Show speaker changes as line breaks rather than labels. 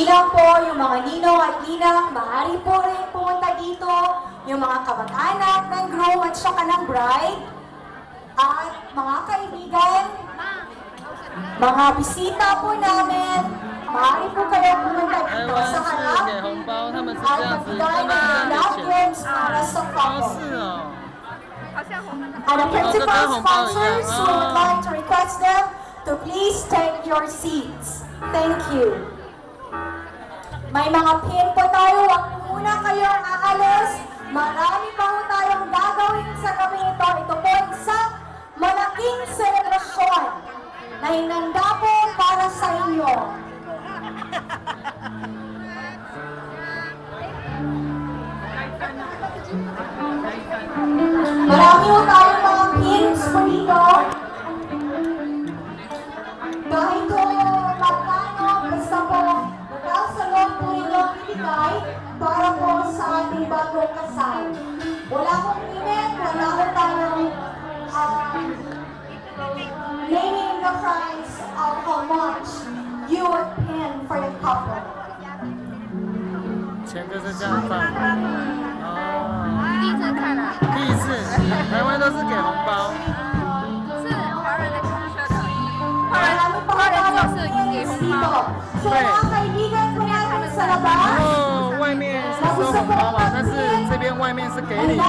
Bilang po yung mga ninong at ninang, maaari po rin pumunta dito, yung mga kamag-anak ng groom at saka ng bride, at mga kaibigan, mga bisita po namin, maaari po kayo pumunta dito sa harap at magbigay ng love para sa couple. And the principal sponsors would like to request them to please take your seats. Thank you. May mga pin po tayo. Huwag muna kayong aalis. Marami pa po tayong gagawin sa gabi ito. Ito po isang malaking selebrasyon na hinanda po para sa inyo. Marami ating bagong kasal. Wala pong limit, wala po tayong um, naming the price of how much you would pin for your couple.
钱就是这样放。哦，
第一次看啊，
第一次，台湾都是给红包。
是华人的 culture 的，华人
Marami pa
华人就
tayong
是给
pins
红
dito.
包，
So mga kaibigan po natin sa
包吧，但是这边外面是给
你的。